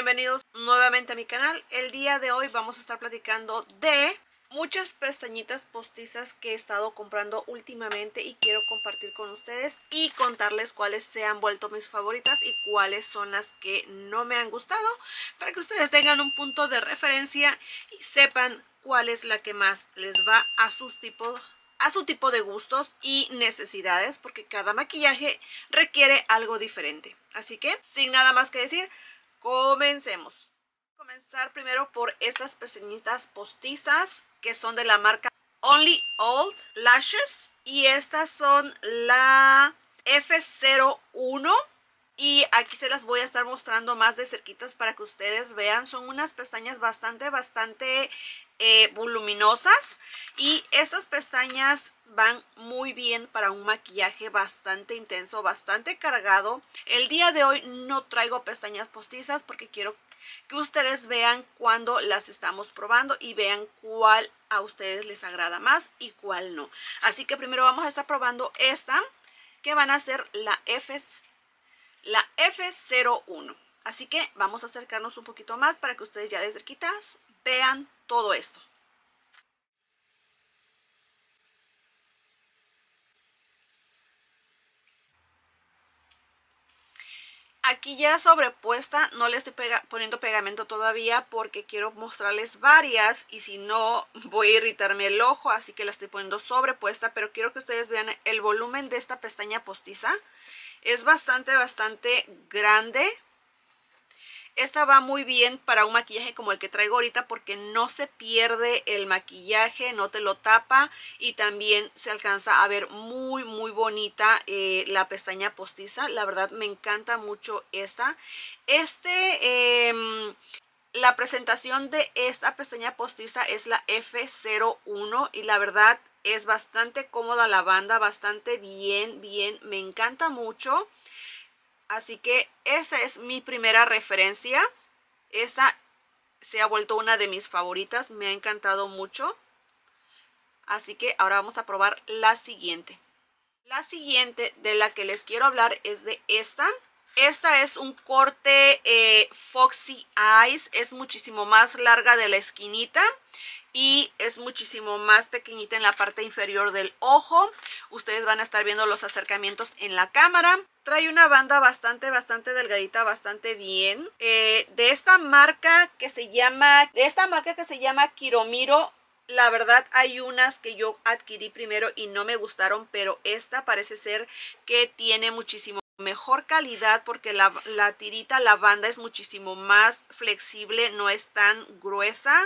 bienvenidos nuevamente a mi canal. El día de hoy vamos a estar platicando de muchas pestañitas postizas que he estado comprando últimamente y quiero compartir con ustedes y contarles cuáles se han vuelto mis favoritas y cuáles son las que no me han gustado para que ustedes tengan un punto de referencia y sepan cuál es la que más les va a sus tipos a su tipo de gustos y necesidades porque cada maquillaje requiere algo diferente. Así que, sin nada más que decir, comencemos. Comenzar primero por estas pestañitas postizas que son de la marca Only Old Lashes y estas son la F01 y aquí se las voy a estar mostrando más de cerquitas para que ustedes vean. Son unas pestañas bastante, bastante eh, voluminosas. Y estas pestañas van muy bien para un maquillaje bastante intenso, bastante cargado. El día de hoy no traigo pestañas postizas porque quiero que ustedes vean cuando las estamos probando y vean cuál a ustedes les agrada más y cuál no. Así que primero vamos a estar probando esta que van a ser la F la F01. Así que vamos a acercarnos un poquito más para que ustedes ya de cerquitas vean todo esto. Aquí ya sobrepuesta, no le estoy poniendo pegamento todavía porque quiero mostrarles varias y si no voy a irritarme el ojo, así que la estoy poniendo sobrepuesta, pero quiero que ustedes vean el volumen de esta pestaña postiza. Es bastante, bastante grande. Esta va muy bien para un maquillaje como el que traigo ahorita porque no se pierde el maquillaje, no te lo tapa y también se alcanza a ver muy muy bonita eh, la pestaña postiza. La verdad me encanta mucho esta. Este, em, la presentación de esta pestaña postiza es la F01 y la verdad es bastante cómoda la banda, bastante bien, bien, me encanta mucho. Así que esa es mi primera referencia. Esta se ha vuelto una de mis favoritas, me ha encantado mucho. Así que ahora vamos a probar la siguiente. La siguiente de la que les quiero hablar es de esta. Esta es un corte eh, Foxy Eyes, es muchísimo más larga de la esquinita y es muchísimo más pequeñita en la parte inferior del ojo. Ustedes van a estar viendo los acercamientos en la cámara. Trae una banda bastante, bastante delgadita, bastante bien. Eh, de esta marca que se llama, de esta marca que se llama Kiromiro, la verdad hay unas que yo adquirí primero y no me gustaron, pero esta parece ser que tiene muchísimo mejor calidad porque la, tirita, la banda es muchísimo más flexible, no es tan gruesa.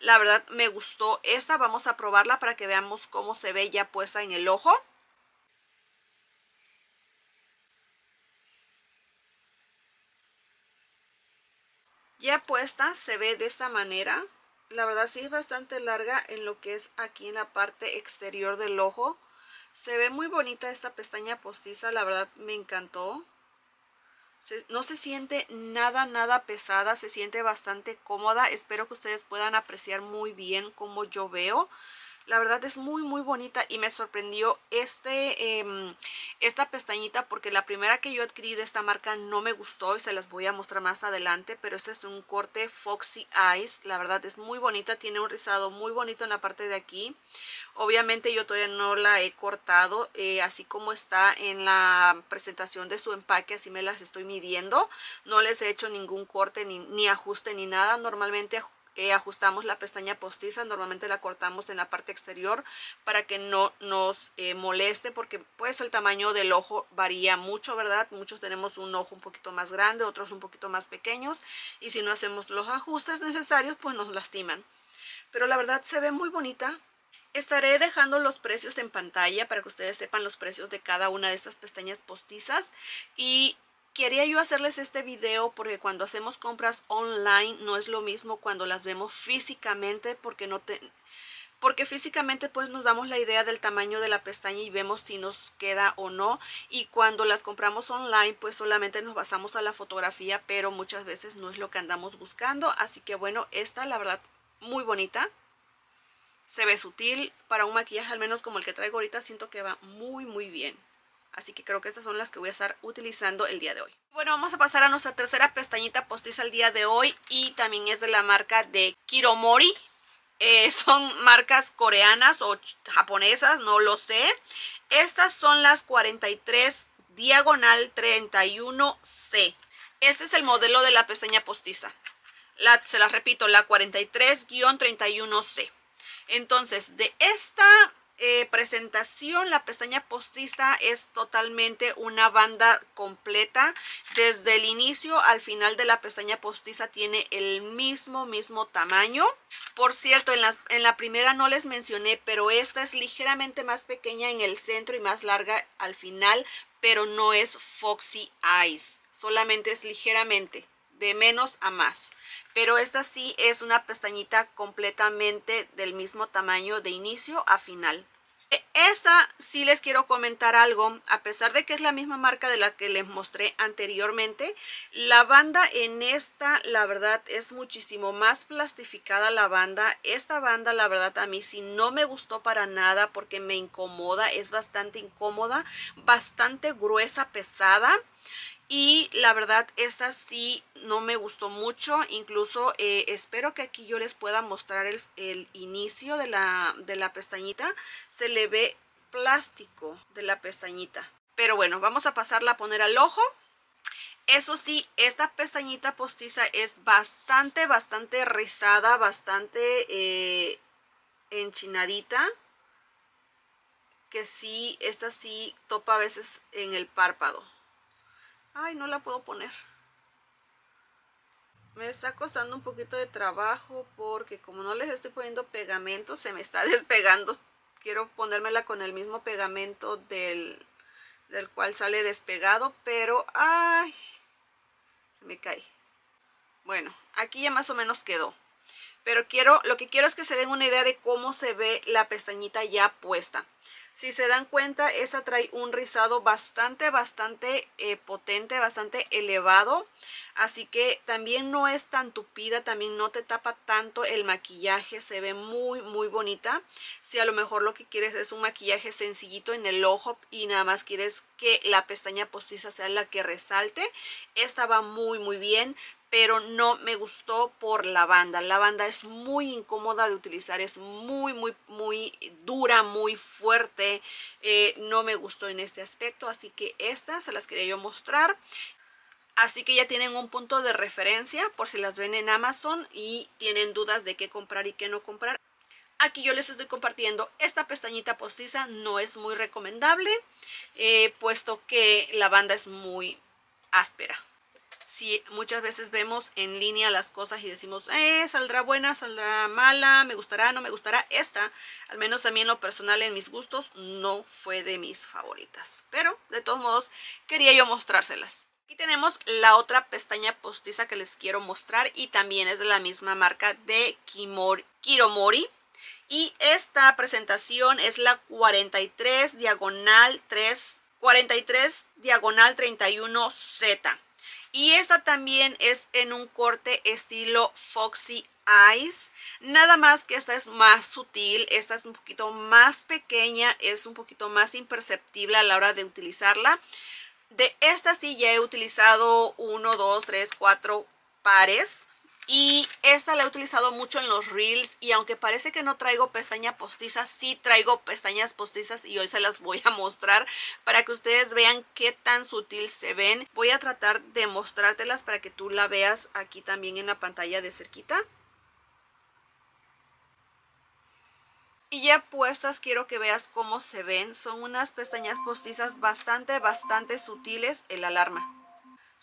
La verdad me gustó esta, vamos a probarla para que veamos cómo se ve ya puesta en el ojo. Ya puesta se ve de esta manera. La verdad sí es bastante larga en lo que es aquí en la parte exterior del ojo. Se ve muy bonita esta pestaña postiza, la verdad me encantó. no se siente nada, nada pesada, se siente bastante cómoda. Espero que ustedes puedan apreciar muy bien cómo yo veo. La verdad es muy muy bonita y me sorprendió este, em, esta pestañita porque la primera que yo adquirí de esta marca no me gustó y se las voy a mostrar más adelante. Pero este es un corte Foxy Eyes. La verdad es muy bonita, tiene un rizado muy bonito en la parte de aquí. Obviamente yo todavía no la he cortado, eh, así como está en la presentación de su empaque, así me las estoy midiendo. No les he hecho ningún corte ni, ni ajuste ni nada. Normalmente ajustamos la pestaña postiza, normalmente la cortamos en la parte exterior para que no nos eh, moleste porque pues el tamaño del ojo varía mucho, ¿verdad? Muchos tenemos un ojo un poquito más grande, otros un poquito más pequeños y si no hacemos los ajustes necesarios pues nos lastiman. Pero la verdad se ve muy bonita, Estaré dejando los precios en pantalla para que ustedes sepan los precios de cada una de estas pestañas postizas y quería yo hacerles este video porque cuando hacemos compras online no es lo mismo cuando las vemos físicamente porque no te porque físicamente pues nos damos la idea del tamaño de la pestaña y vemos si nos queda o no. Y cuando las compramos online pues solamente nos basamos a la fotografía pero muchas veces no es lo que andamos buscando. Así que bueno esta la verdad muy bonita. Se ve sutil. Para un maquillaje al menos como el que traigo ahorita siento que va muy muy bien Así que creo que estas son las que voy a estar utilizando el día de hoy. Bueno, vamos a pasar a nuestra tercera pestañita postiza el día de hoy. Y también es de la marca de Kiromori. Eh, son marcas coreanas o japonesas, no lo sé. Estas son las 43 diagonal 31C. Este es el modelo de la pestaña postiza. se las repito, la 43-31C. Entonces, de esta eh, presentación, la pestaña postiza es totalmente una banda completa. Desde el inicio al final de la pestaña postiza tiene el mismo, mismo tamaño. Por cierto, en, en la primera no les mencioné, pero esta es ligeramente más pequeña en el centro y más larga al final, pero no es Foxy Eyes. Solamente es ligeramente de menos a más. Pero esta sí es una pestañita completamente del mismo tamaño de inicio a final. E, esta sí les quiero comentar algo, a pesar de que es la misma marca de la que les mostré anteriormente, la banda en esta, la verdad, es muchísimo más plastificada la banda. Esta banda, la verdad, a mí sí no me gustó para nada porque me incomoda, es bastante incómoda, bastante gruesa, pesada. Y la verdad, esta sí no me gustó mucho. Incluso eh, espero que aquí yo les pueda mostrar el, inicio de la, de la pestañita. Se le ve plástico de la pestañita. Pero bueno, vamos a pasarla a poner al ojo. Eso sí, esta pestañita postiza es bastante, bastante rizada, bastante eh, enchinadita. Que sí, esta sí topa a veces en el párpado. Ay, no la puedo poner. Me está costando un poquito de trabajo porque como no les estoy poniendo pegamento, se me está despegando. Quiero ponérmela con el mismo pegamento del, del cual sale despegado, pero ¡ay! Se me cae. Bueno, aquí ya más o menos quedó. Pero quiero, lo que quiero es que se den una idea de cómo se ve la pestañita ya puesta. Si se dan cuenta, esta trae un rizado bastante, bastante eh, potente, bastante elevado. Así que también no es tan tupida, también no te tapa tanto el maquillaje. Se ve muy, muy bonita. Si a lo mejor lo que quieres es un maquillaje sencillito en el ojo y nada más quieres que la pestaña postiza sea la que resalte, esta va muy, muy bien pero no me gustó por la banda. La banda es muy incómoda de utilizar, es muy, muy, muy dura, muy fuerte. Eh, no me gustó en este aspecto, así que estas se las quería yo mostrar. Así que ya tienen un punto de referencia por si las ven en Amazon y tienen dudas de qué comprar y qué no comprar. Aquí yo les estoy compartiendo esta pestañita postiza, no es muy recomendable, eh, puesto que la banda es muy áspera si muchas veces vemos en línea las cosas y decimos, eh, saldrá buena, saldrá mala, me gustará, no me gustará. Esta, al menos a mí en lo personal, en mis gustos, no fue de mis favoritas. Pero, de todos modos, quería yo mostrárselas. Aquí tenemos la otra pestaña postiza que les quiero mostrar y también es de la misma marca de Kimori, Kiromori. Y esta presentación es la 43 diagonal 3, 43 diagonal 31Z. Y esta también es en un corte estilo Foxy Eyes. Nada más que esta es más sutil, esta es un poquito más pequeña, es un poquito más imperceptible a la hora de utilizarla. De esta sí ya he utilizado uno, dos, tres, cuatro pares. Y esta la he utilizado mucho en los reels y aunque parece que no traigo pestaña postiza, sí traigo pestañas postizas y hoy se las voy a mostrar para que ustedes vean qué tan sutil se ven. Voy a tratar de mostrártelas para que tú la veas aquí también en la pantalla de cerquita. Y ya puestas quiero que veas cómo se ven. Son unas pestañas postizas bastante, bastante sutiles. El alarma.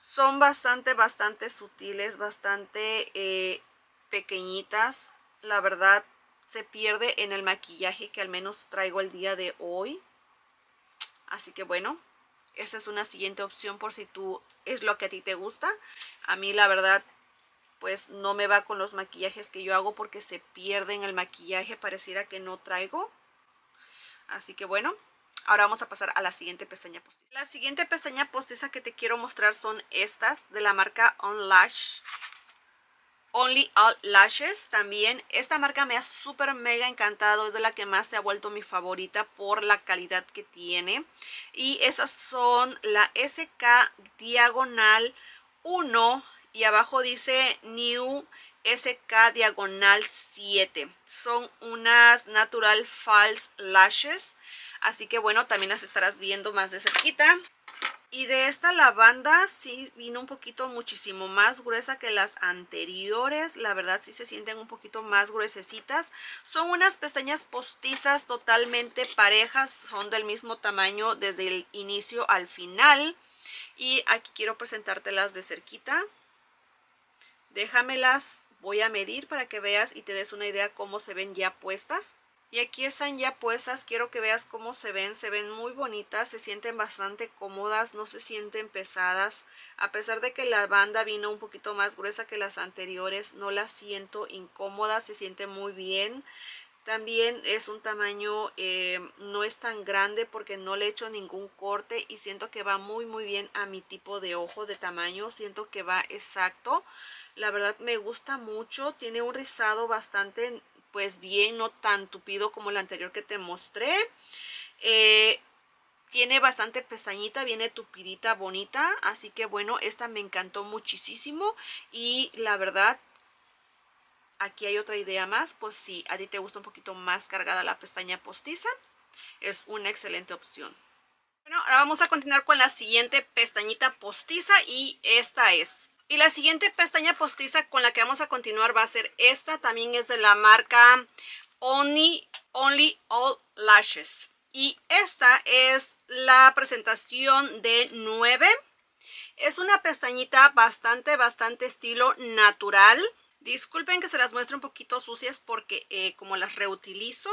Son bastante, bastante sutiles, bastante eh, pequeñitas. La verdad se pierde en el maquillaje que al menos traigo el día de hoy. Así que bueno, esa es una siguiente opción por si tú es lo que a ti te gusta. A mí la verdad pues no me va con los maquillajes que yo hago porque se pierde en el maquillaje. Pareciera que no traigo. Así que bueno, Ahora vamos a pasar a la siguiente pestaña postiza. La siguiente pestaña postiza que te quiero mostrar son estas de la marca On Lash. Only All Lashes también. Esta marca me ha súper mega encantado. Es de la que más se ha vuelto mi favorita por la calidad que tiene. Y esas son la SK Diagonal 1 y abajo dice New SK Diagonal 7. Son unas Natural False Lashes. Así que bueno, también las estarás viendo más de cerquita. Y de esta lavanda sí vino un poquito muchísimo más gruesa que las anteriores. La verdad sí se sienten un poquito más gruesecitas. Son unas pestañas postizas totalmente parejas. Son del mismo tamaño desde el inicio al final. Y aquí quiero presentártelas de cerquita. Déjamelas, voy a medir para que veas y te des una idea cómo se ven ya puestas. Y aquí están ya puestas, quiero que veas cómo se ven, se ven muy bonitas, se sienten bastante cómodas, no se sienten pesadas. A pesar de que la banda vino un poquito más gruesa que las anteriores, no la siento incómoda, se siente muy bien. También es un tamaño, eh, no es tan grande porque no le he hecho ningún corte y siento que va muy muy bien a mi tipo de ojo de tamaño, siento que va exacto. La verdad me gusta mucho, tiene un rizado bastante pues bien, no tan tupido como el anterior que te mostré. Eh, tiene bastante pestañita, viene tupidita, bonita. Así que bueno, esta me encantó muchísimo. Y la verdad, aquí hay otra idea más. Pues si a ti te gusta un poquito más cargada la pestaña postiza, es una excelente opción. Bueno, ahora vamos a continuar con la siguiente pestañita postiza y esta es y la siguiente pestaña postiza con la que vamos a continuar va a ser esta. También es de la marca Only, Only All Lashes. Y esta es la presentación de 9. Es una pestañita bastante, bastante estilo natural. Disculpen que se las muestre un poquito sucias porque eh, como las reutilizo,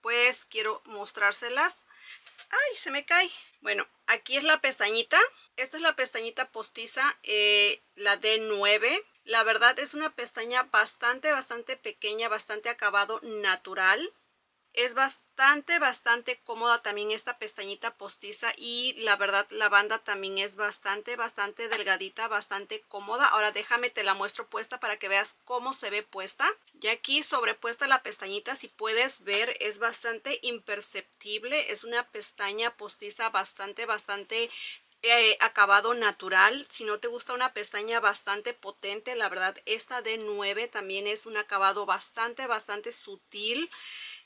pues quiero mostrárselas. ¡Ay, se me cae! Bueno, aquí es la pestañita. Esta es la pestañita postiza, eh, la D9. La verdad es una pestaña bastante, bastante pequeña, bastante acabado natural. Es bastante, bastante cómoda también esta pestañita postiza y la verdad la banda también es bastante, bastante delgadita, bastante cómoda. Ahora déjame te la muestro puesta para que veas cómo se ve puesta. Y aquí sobrepuesta la pestañita, si puedes ver, es bastante imperceptible. Es una pestaña postiza bastante, bastante eh, acabado natural. Si no te gusta una pestaña bastante potente, la verdad esta de 9 también es un acabado bastante, bastante sutil.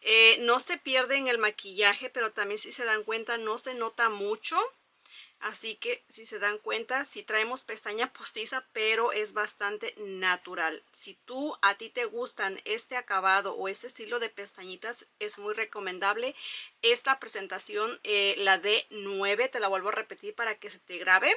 Eh, no se pierde en el maquillaje, pero también si se dan cuenta no se nota mucho. Así que si se dan cuenta, si traemos pestaña postiza, pero es bastante natural. Si tú a ti te gustan este acabado o este estilo de pestañitas, es muy recomendable esta presentación, eh, la de 9, te la vuelvo a repetir para que se te grabe.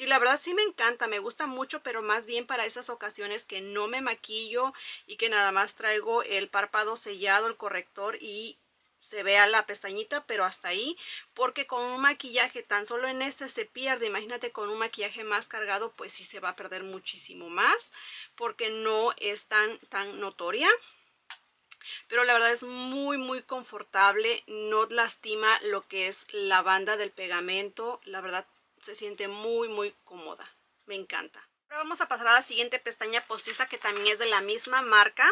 Y la verdad sí me encanta, me gusta mucho, pero más bien para esas ocasiones que no me maquillo y que nada más traigo el párpado sellado, el corrector y se vea la pestañita, pero hasta ahí, porque con un maquillaje tan solo en este se pierde, imagínate con un maquillaje más cargado, pues sí se va a perder muchísimo más, porque no es tan, tan notoria. Pero la verdad es muy muy confortable, no lastima lo que es la banda del pegamento, la verdad se siente muy muy cómoda, me encanta. Ahora vamos a pasar a la siguiente pestaña postiza que también es de la misma marca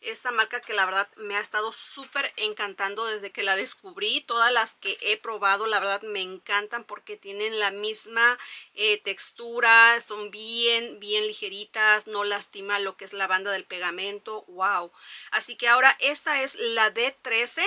esta marca que la verdad me ha estado súper encantando desde que la descubrí. Todas las que he probado la verdad me encantan porque tienen la misma eh, textura, son bien, bien ligeritas, no lastima lo que es la banda del pegamento. ¡Wow! Así que ahora esta es la D13,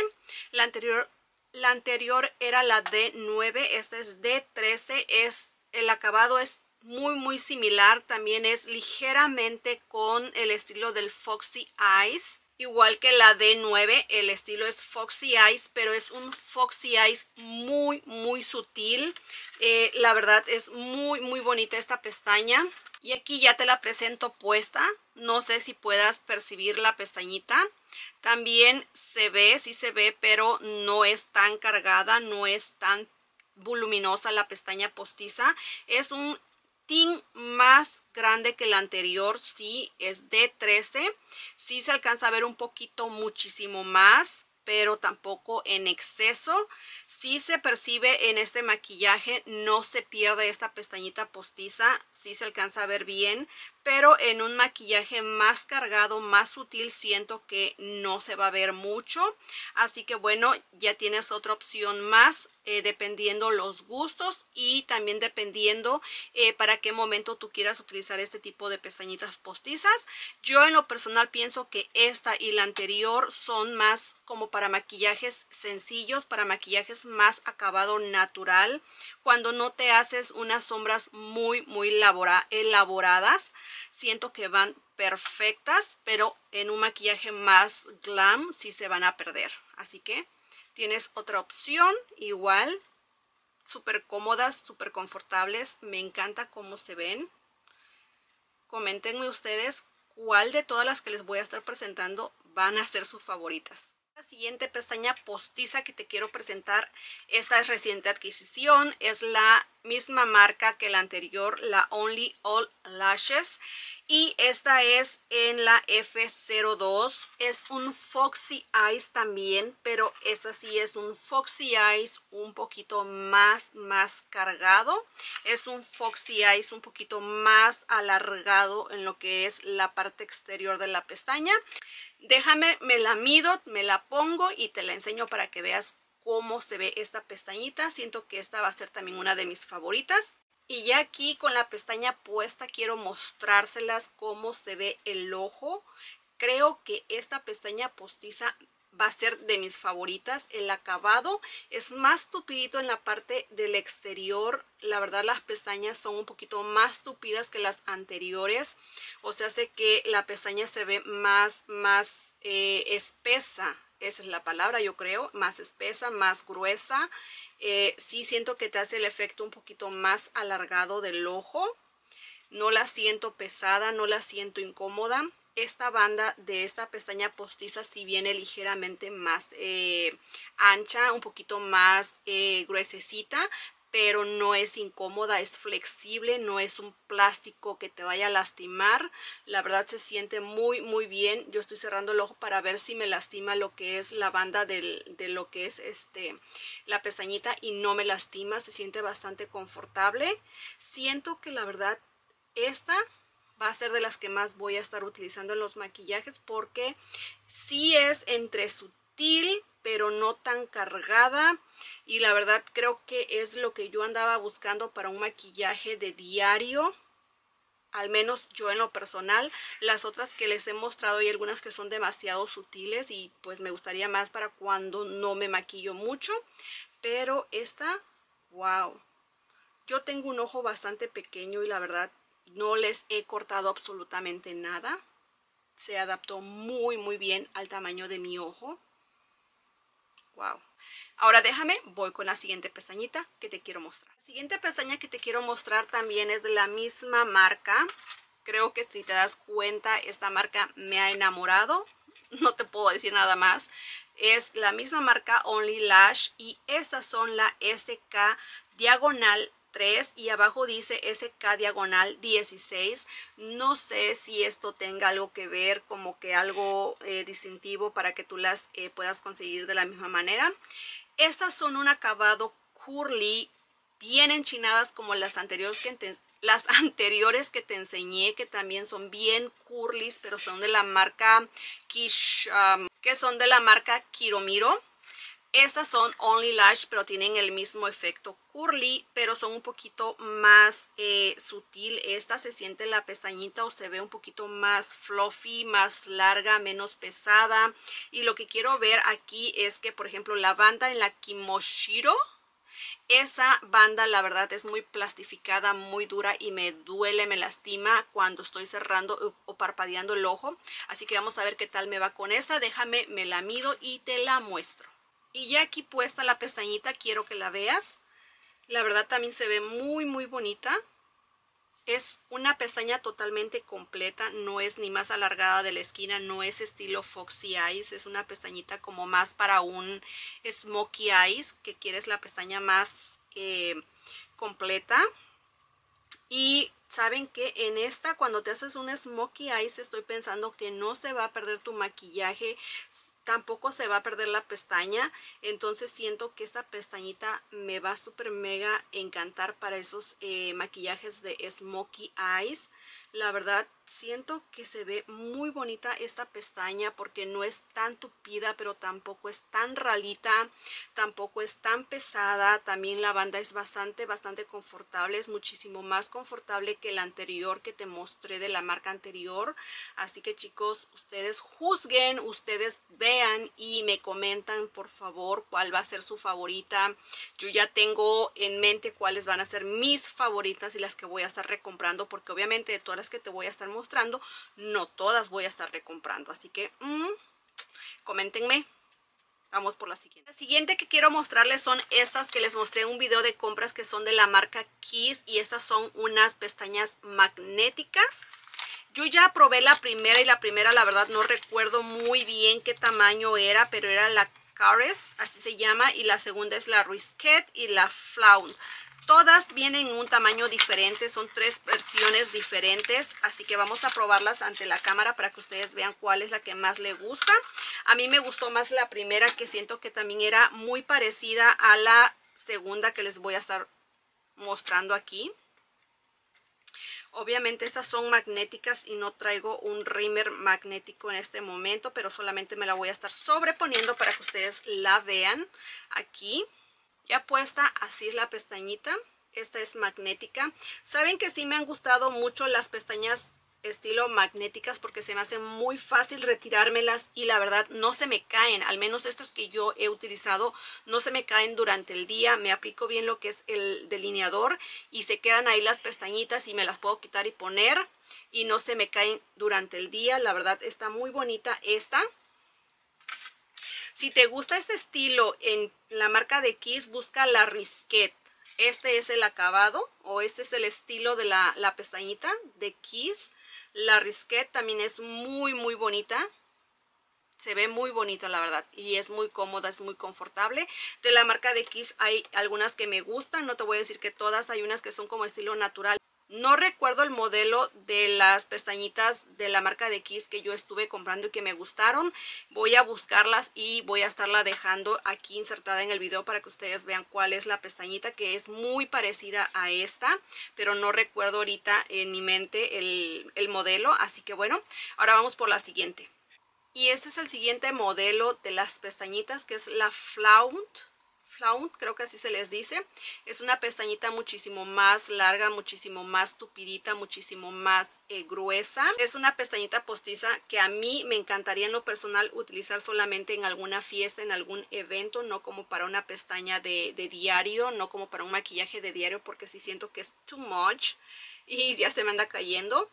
la anterior, la anterior era la D9, esta es D13, es, el acabado es muy muy similar también es ligeramente con el estilo del Foxy Eyes igual que la D9 el estilo es Foxy Eyes pero es un Foxy Eyes muy muy sutil. Eh, la verdad es muy muy bonita esta pestaña. Y aquí ya te la presento puesta. No sé si puedas percibir la pestañita también se ve, sí se ve pero no es tan cargada no es tan voluminosa la pestaña postiza es un más grande que el anterior, sí, es de 13. Sí se alcanza a ver un poquito muchísimo más, pero tampoco en exceso. Sí se percibe en este maquillaje, no se pierde esta pestañita postiza, sí se alcanza a ver bien, pero en un maquillaje más cargado, más sutil, siento que no se va a ver mucho. Así que bueno, ya tienes otra opción más eh, dependiendo los gustos y también dependiendo eh, para qué momento tú quieras utilizar este tipo de pestañitas postizas. Yo en lo personal pienso que esta y la anterior son más como para maquillajes sencillos, para maquillajes más acabado natural, cuando no te haces unas sombras muy, muy elaboradas. Siento que van perfectas, pero en un maquillaje más glam sí se van a perder. Así que Tienes otra opción, igual, súper cómodas, súper confortables. Me encanta cómo se ven. Coméntenme ustedes cuál de todas las que les voy a estar presentando van a ser sus favoritas. La siguiente pestaña postiza que te quiero presentar, esta es reciente adquisición, es la misma marca que la anterior, la Only All Lashes y esta es en la F02. Es un Foxy Eyes también, pero esta sí es un Foxy Eyes un poquito más, más cargado. Es un Foxy Eyes un poquito más alargado en lo que es la parte exterior de la pestaña. Déjame, me la mido, me la pongo y te la enseño para que veas cómo se ve esta pestañita. Siento que esta va a ser también una de mis favoritas. Y ya aquí con la pestaña puesta quiero mostrárselas cómo se ve el ojo. Creo que esta pestaña postiza va a ser de mis favoritas. El acabado es más tupidito en la parte del exterior. La verdad las pestañas son un poquito más tupidas que las anteriores. O sea, hace que la pestaña se ve más, más eh, espesa. Esa es la palabra, yo creo. Más espesa, más gruesa. Eh, sí siento que te hace el efecto un poquito más alargado del ojo. No la siento pesada, no la siento incómoda. Esta banda de esta pestaña postiza sí viene ligeramente más eh, ancha, un poquito más eh, gruesecita, pero no es incómoda, es flexible, no es un plástico que te vaya a lastimar. La verdad se siente muy muy bien. Yo estoy cerrando el ojo para ver si me lastima lo que es la banda de lo que es este la pestañita y no me lastima, se siente bastante confortable. Siento que la verdad esta va a ser de las que más voy a estar utilizando en los maquillajes porque sí es entre sutil pero no tan cargada. Y la verdad creo que es lo que yo andaba buscando para un maquillaje de diario al menos yo en lo personal. Las otras que les he mostrado hay algunas que son demasiado sutiles y pues me gustaría más para cuando no me maquillo mucho. Pero esta wow yo tengo un ojo bastante pequeño y la verdad no les he cortado absolutamente nada. Se adaptó muy muy bien al tamaño de mi ojo Wow. Ahora déjame, voy con la siguiente pestañita que te quiero mostrar. La siguiente pestaña que te quiero mostrar también es de la misma marca. Creo que si te das cuenta, esta marca me ha enamorado. No te puedo decir nada más. Es la misma marca Only Lash y estas son la SK Diagonal 3 y abajo dice SK diagonal 16. No sé si esto tenga algo que ver como que algo eh, distintivo para que tú las eh, puedas conseguir de la misma manera. Estas son un acabado curly bien enchinadas como las anteriores que te, las anteriores que te enseñé que también son bien curly pero son de la marca um, que son de la marca Kiromiro estas son Only Lash, pero tienen el mismo efecto curly, pero son un poquito más eh, sutil. Esta se siente la pestañita o se ve un poquito más fluffy, más larga, menos pesada. Y lo que quiero ver aquí es que, por ejemplo, la banda en la Kimoshiro, esa banda la verdad es muy plastificada, muy dura y me duele, me lastima cuando estoy cerrando o parpadeando el ojo. Así que vamos a ver qué tal me va con esa. Déjame, me la mido y te la muestro. Y ya aquí puesta la pestañita, quiero que la veas. La verdad también se ve muy muy bonita. Es una pestaña totalmente completa, no es ni más alargada de la esquina, no es estilo Foxy Eyes, es una pestañita como más para un Smokey Eyes, que quieres la pestaña más eh, completa. Y saben que en esta cuando te haces un Smokey Eyes estoy pensando que no se va a perder tu maquillaje, tampoco se va a perder la pestaña entonces siento que esta pestañita me va súper mega encantar para esos eh, maquillajes de smokey eyes. La verdad siento que se ve muy bonita esta pestaña porque no es tan tupida pero tampoco es tan ralita tampoco es tan pesada. También la banda es bastante bastante confortable es muchísimo más confortable que la anterior que te mostré de la marca anterior. Así que chicos ustedes juzguen ustedes vean y me comentan por favor cuál va a ser su favorita. Yo ya tengo en mente cuáles van a ser mis favoritas y las que voy a estar recomprando porque obviamente de todas las que te voy a estar mostrando, no todas voy a estar recomprando. Así que, mmm, coméntenme. Vamos por la siguiente. La siguiente que quiero mostrarles son estas que les mostré en un video de compras que son de la marca Kiss. Y estas son unas pestañas magnéticas. Yo ya probé la primera y la primera la verdad no recuerdo muy bien qué tamaño era, pero era la Cares, así se llama, y la segunda es la Risquet y la Flaun. Todas vienen en un tamaño diferente, son tres versiones diferentes, así que vamos a probarlas ante la cámara para que ustedes vean cuál es la que más le gusta. A mí me gustó más la primera que siento que también era muy parecida a la segunda que les voy a estar mostrando aquí. Obviamente estas son magnéticas y no traigo un rimmer magnético en este momento, pero solamente me la voy a estar sobreponiendo para que ustedes la vean aquí. Ya puesta, así es la pestañita. Esta es magnética. Saben que sí me han gustado mucho las pestañas estilo magnéticas porque se me hace muy fácil retirármelas y la verdad no se me caen, al menos estas que yo he utilizado no se me caen durante el día, me aplico bien lo que es el delineador y se quedan ahí las pestañitas y me las puedo quitar y poner y no se me caen durante el día, la verdad está muy bonita esta. Si te gusta este estilo en la marca de Kiss, busca la Risquet. Este es el acabado o este es el estilo de la, la pestañita de Kiss. La Risquet también es muy muy bonita. Se ve muy bonita la verdad y es muy cómoda, es muy confortable. De la marca de Kiss hay algunas que me gustan, no te voy a decir que todas, hay unas que son como estilo natural. No recuerdo el modelo de las pestañitas de la marca de Kiss que yo estuve comprando y que me gustaron. Voy a buscarlas y voy a estarla dejando aquí insertada en el video para que ustedes vean cuál es la pestañita que es muy parecida a esta. Pero no recuerdo ahorita en mi mente el, el modelo. Así que bueno, ahora vamos por la siguiente. Y este es el siguiente modelo de las pestañitas que es la Flaunt Flaunt, creo que así se les dice. Es una pestañita muchísimo más larga, muchísimo más tupidita, muchísimo más eh, gruesa. Es una pestañita postiza que a mí me encantaría en lo personal utilizar solamente en alguna fiesta, en algún evento, no como para una pestaña de, de diario, no como para un maquillaje de diario porque sí siento que es too much y ya se me anda cayendo.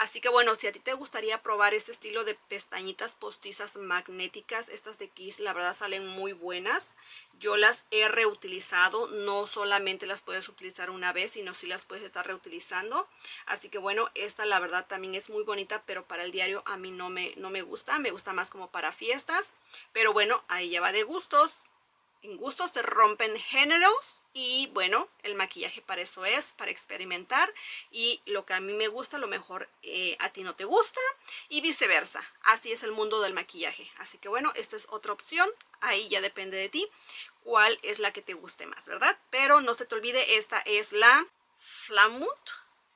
Así que bueno, si a ti te gustaría probar este estilo de pestañitas postizas magnéticas, estas de Kiss la verdad salen muy buenas. Yo las he reutilizado, no solamente las puedes utilizar una vez, sino si las puedes estar reutilizando. Así que bueno, esta la verdad también es muy bonita, pero para el diario a mí no me, no me gusta, me gusta más como para fiestas. Pero bueno, ahí ya va de gustos en gustos se rompen géneros y bueno, el maquillaje para eso es, para experimentar y lo que a mí me gusta, lo mejor eh, a ti no te gusta y viceversa. Así es el mundo del maquillaje. Así que bueno, esta es otra opción, ahí ya depende de ti cuál es la que te guste más, ¿verdad? Pero no se te olvide, esta es la Flamut,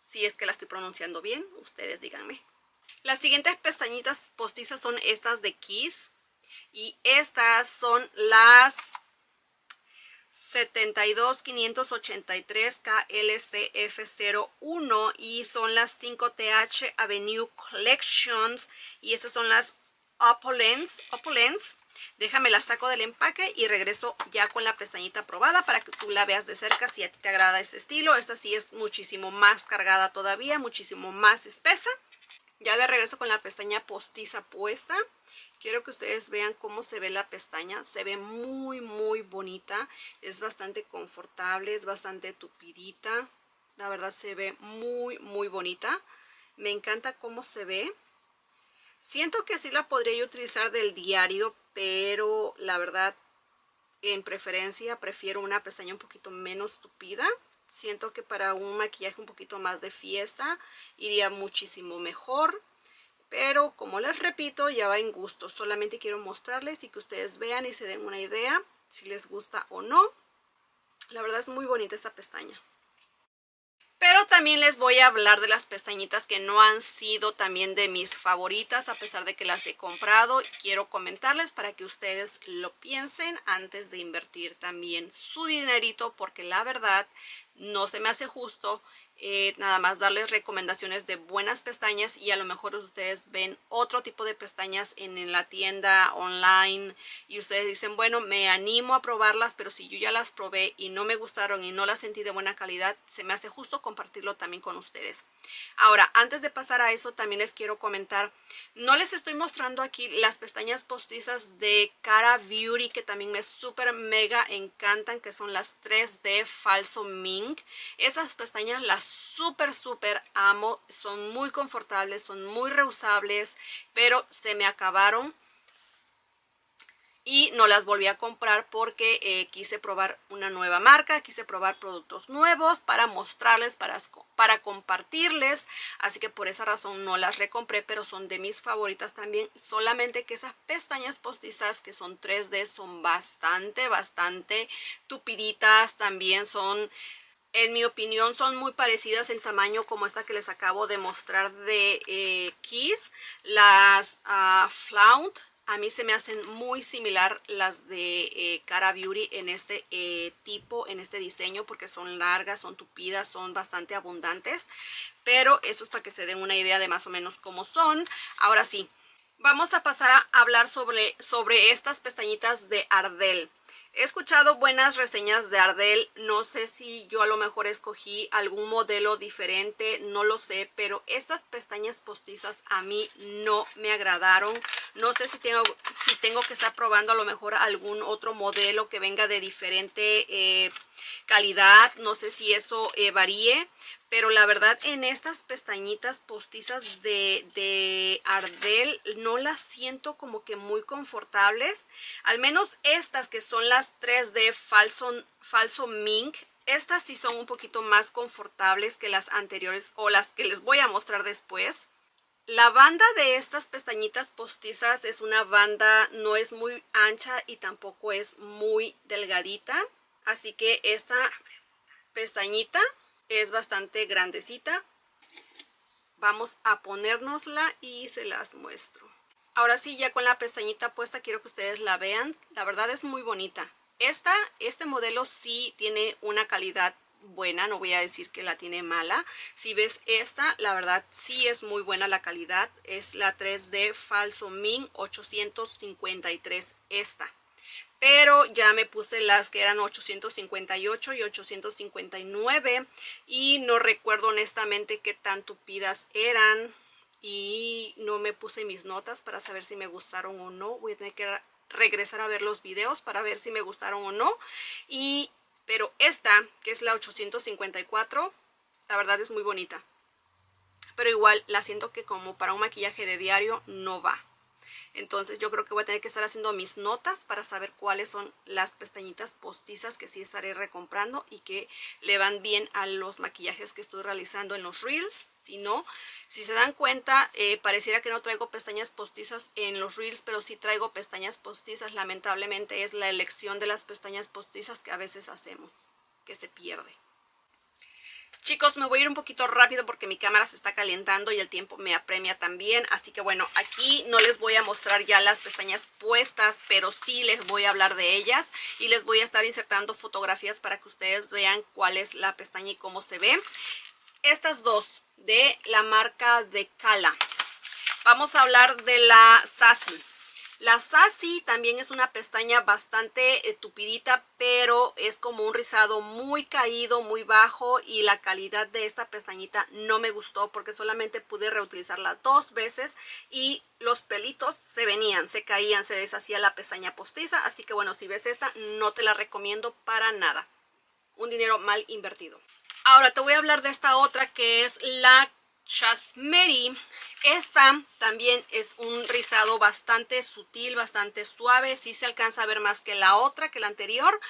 si es que la estoy pronunciando bien, ustedes díganme. Las siguientes pestañitas postizas son estas de Kiss y estas son las 72583 KLCF01 y son las 5TH Avenue Collections y estas son las Opulence, Opulence. Déjame la saco del empaque y regreso ya con la pestañita probada para que tú la veas de cerca si a ti te agrada este estilo. Esta sí es muchísimo más cargada todavía, muchísimo más espesa. Ya de regreso con la pestaña postiza puesta. Quiero que ustedes vean cómo se ve la pestaña. Se ve muy, muy bonita. Es bastante confortable, es bastante tupidita. La verdad se ve muy, muy bonita. Me encanta cómo se ve. Siento que sí la podría utilizar del diario, pero la verdad, en preferencia, prefiero una pestaña un poquito menos tupida siento que para un maquillaje un poquito más de fiesta iría muchísimo mejor. Pero como les repito, ya va en gusto. Solamente quiero mostrarles y que ustedes vean y se den una idea si les gusta o no. La verdad es muy bonita esta pestaña. Pero también les voy a hablar de las pestañitas que no han sido también de mis favoritas a pesar de que las he comprado. Quiero comentarles para que ustedes lo piensen antes de invertir también su dinerito porque la verdad no se me hace justo eh, nada más darles recomendaciones de buenas pestañas y a lo mejor ustedes ven otro tipo de pestañas en, la tienda online y ustedes dicen bueno me animo a probarlas pero si yo ya las probé y no me gustaron y no las sentí de buena calidad se me hace justo compartirlo también con ustedes ahora antes de pasar a eso también les quiero comentar no les estoy mostrando aquí las pestañas postizas de Cara Beauty que también me super mega encantan que son las 3D falso mink. Esas pestañas las súper, súper amo. Son muy confortables, son muy reusables, pero se me acabaron y no las volví a comprar porque eh, quise probar una nueva marca, quise probar productos nuevos para mostrarles, para, para compartirles, así que por esa razón no las recompré, pero son de mis favoritas también, solamente que esas pestañas postizas que son 3D son bastante, bastante tupiditas, también son en mi opinión son muy parecidas en tamaño como esta que les acabo de mostrar de eh, Kiss. Las uh, a mí se me hacen muy similar las de eh, Cara Beauty en este eh, tipo, en este diseño, porque son largas, son tupidas, son bastante abundantes. Pero eso es para que se den una idea de más o menos cómo son. Ahora sí, vamos a pasar a hablar sobre, sobre estas pestañitas de Ardell. He escuchado buenas reseñas de Ardell, no sé si yo a lo mejor escogí algún modelo diferente, no lo sé, pero estas pestañas postizas a mí no me agradaron. No sé si tengo, si tengo que estar probando a lo mejor algún otro modelo que venga de diferente eh, calidad, no sé si eso eh, varíe, pero la verdad en estas pestañitas postizas de, de Ardell no las siento como que muy confortables. Al menos estas que son las 3D falso, falso mink, estas sí son un poquito más confortables que las anteriores o las que les voy a mostrar después. La banda de estas pestañitas postizas es una banda, no es muy ancha y tampoco es muy delgadita. Así que esta pestañita es bastante grandecita. Vamos a ponérnosla y se las muestro. Ahora sí, ya con la pestañita puesta, quiero que ustedes la vean. La verdad es muy bonita. Esta, este modelo sí tiene una calidad buena, no voy a decir que la tiene mala. Si ves esta, la verdad sí es muy buena la calidad. Es la 3D Falso Min 853 esta pero ya me puse las que eran 858 y 859 y no recuerdo honestamente qué tan tupidas eran y no me puse mis notas para saber si me gustaron o no. Voy a tener que regresar a ver los videos para ver si me gustaron o no. Y, pero esta, que es la 854, la verdad es muy bonita. Pero igual la siento que como para un maquillaje de diario no va. Entonces yo creo que voy a tener que estar haciendo mis notas para saber cuáles son las pestañitas postizas que sí estaré recomprando y que le van bien a los maquillajes que estoy realizando en los reels. Si no, si se dan cuenta, eh, pareciera que no traigo pestañas postizas en los reels, pero sí traigo pestañas postizas. Lamentablemente es la elección de las pestañas postizas que a veces hacemos, que se pierde. Chicos, me voy a ir un poquito rápido porque mi cámara se está calentando y el tiempo me apremia también. Así que bueno, aquí no les voy a mostrar ya las pestañas puestas, pero sí les voy a hablar de ellas. Y les voy a estar insertando fotografías para que ustedes vean cuál es la pestaña y cómo se ve. Estas dos de la marca de Cala. Vamos a hablar de la Sassy. La Sassy también es una pestaña bastante eh, tupidita, pero es como un rizado muy caído, muy bajo y la calidad de esta pestañita no me gustó porque solamente pude reutilizarla dos veces y los pelitos se venían, se caían, se deshacía la pestaña postiza, así que bueno, si ves esta no te la recomiendo para nada. Un dinero mal invertido. Ahora te voy a hablar de esta otra que es la Chasmeri. Esta también es un rizado bastante sutil, bastante suave. Sí se alcanza a ver más que la otra, que la anterior.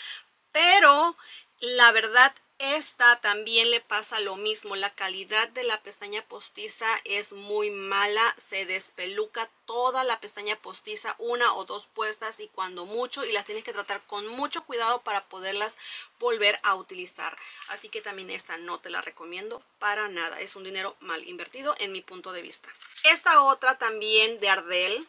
Pero la verdad, esta también le pasa lo mismo, la calidad de la pestaña postiza es muy mala, se despeluca toda la pestaña postiza, una o dos puestas y cuando mucho y las tienes que tratar con mucho cuidado para poderlas volver a utilizar. Así que también esta no te la recomiendo para nada, es un dinero mal invertido en mi punto de vista. Esta otra también de Ardell,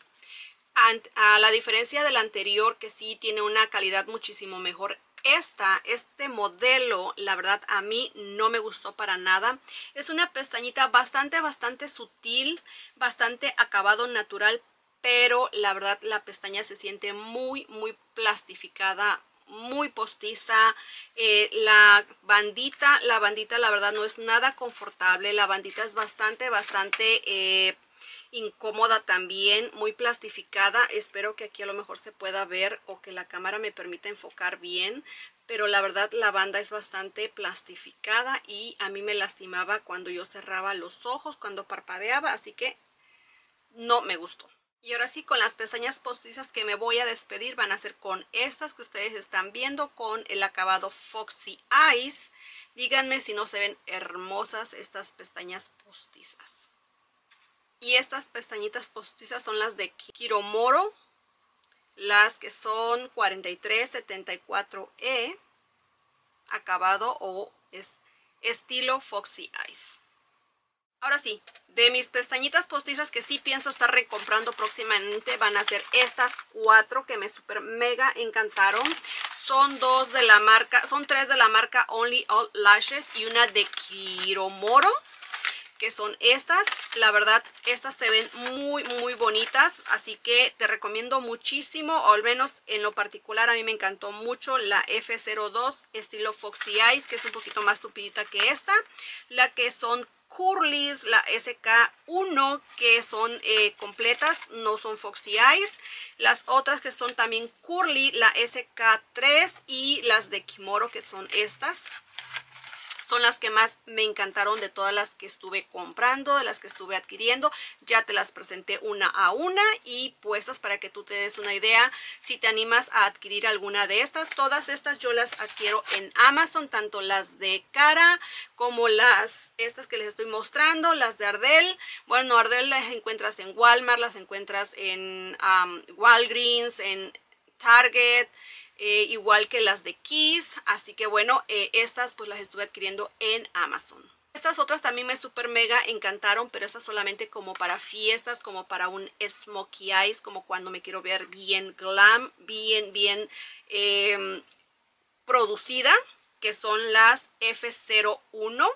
a la diferencia de la anterior que sí tiene una calidad muchísimo mejor esta, este modelo, la verdad a mí no me gustó para nada. Es una pestañita bastante, bastante sutil, bastante acabado natural, pero la verdad la pestaña se siente muy, muy plastificada, muy postiza. Eh, la bandita, la bandita la verdad no es nada confortable. La bandita es bastante, bastante... Eh, incómoda también, muy plastificada. Espero que aquí a lo mejor se pueda ver o que la cámara me permita enfocar bien. Pero la verdad la banda es bastante plastificada y a mí me lastimaba cuando yo cerraba los ojos, cuando parpadeaba. Así que no me gustó. Y ahora sí, con las pestañas postizas que me voy a despedir van a ser con estas que ustedes están viendo con el acabado Foxy Eyes. Díganme si no se ven hermosas estas pestañas postizas. Y estas pestañitas postizas son las de Kiromoro. Las que son 4374E. Acabado o es estilo Foxy Eyes. Ahora sí, de mis pestañitas postizas que sí pienso estar recomprando próximamente van a ser estas cuatro que me super mega encantaron. Son dos de la marca, son tres de la marca Only All Lashes y una de Kiromoro que son estas. La verdad, estas se ven muy, muy bonitas. Así que te recomiendo muchísimo, o al menos en lo particular a mí me encantó mucho la F02 estilo Foxy Eyes, que es un poquito más tupidita que esta. La que son Curlys, la SK1 que son eh, completas, no son Foxy Eyes. Las otras que son también Curly, la SK3 y las de Kimoro que son estas son las que más me encantaron de todas las que estuve comprando, de las que estuve adquiriendo. Ya te las presenté una a una y puestas para que tú te des una idea si te animas a adquirir alguna de estas. Todas estas yo las adquiero en Amazon, tanto las de cara como las estas que les estoy mostrando, las de Ardell. Bueno, Ardell las encuentras en Walmart, las encuentras en Walgreens, en Target, eh, igual que las de Kiss. Así que bueno, eh, estas pues las estuve adquiriendo en Amazon. Estas otras también me super mega encantaron, pero estas solamente como para fiestas, como para un smokey eyes, como cuando me quiero ver bien glam, bien, bien em, producida, que son las F01.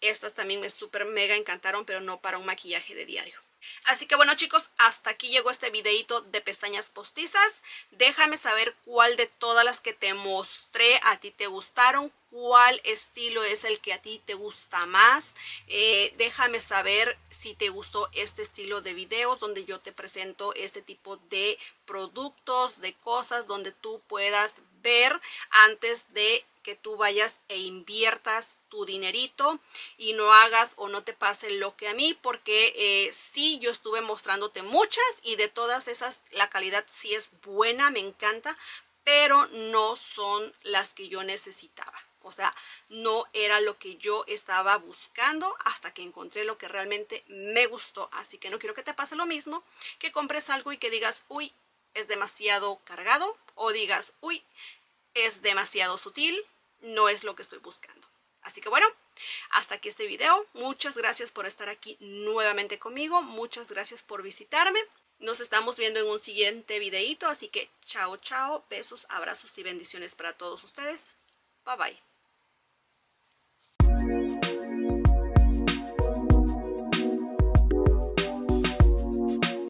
Estas también me super mega encantaron, pero no para un maquillaje de diario. Así que bueno chicos, hasta aquí llegó este videito de pestañas postizas. Déjame saber cuál de todas las que te mostré a ti te gustaron, cuál estilo es el que a ti te gusta más. Eh, déjame saber si te gustó este estilo de videos donde yo te presento este tipo de productos, de cosas donde tú puedas ver antes de que tú vayas e inviertas tu dinerito y no hagas o no te pase lo que a mí porque eh, sí yo estuve mostrándote muchas y de todas esas la calidad sí es buena, me encanta, pero no son las que yo necesitaba. O sea, no era lo que yo estaba buscando hasta que encontré lo que realmente me gustó. Así que no quiero que te pase lo mismo, que compres algo y que digas, uy, es demasiado cargado. O digas, uy, es demasiado sutil no es lo que estoy buscando. Así que bueno, hasta aquí este video. Muchas gracias por estar aquí nuevamente conmigo. Muchas gracias por visitarme. Nos estamos viendo en un siguiente videito, así que chao, chao, besos, abrazos y bendiciones para todos ustedes. Bye bye.